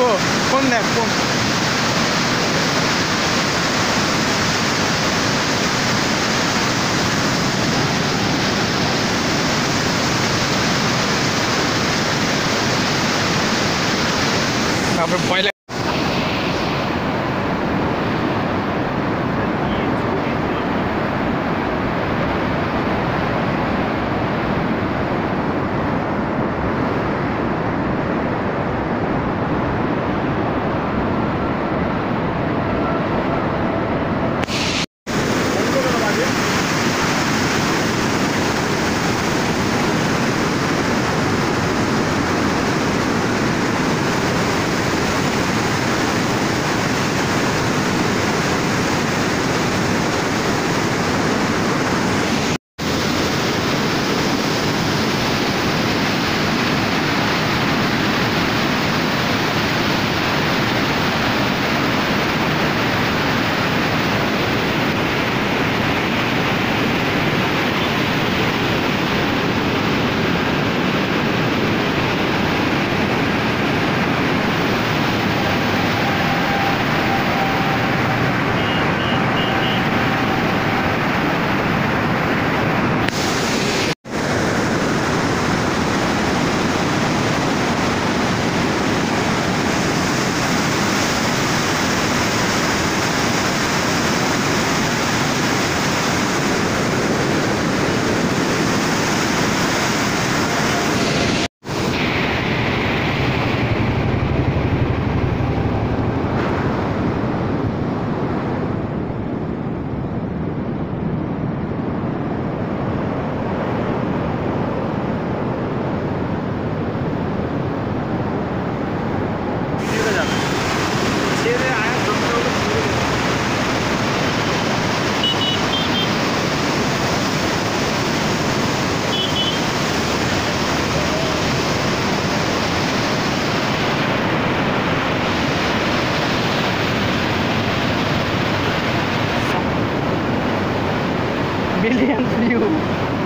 ও phone দেখ phone তারপরে ভয় লাগে brilliant view.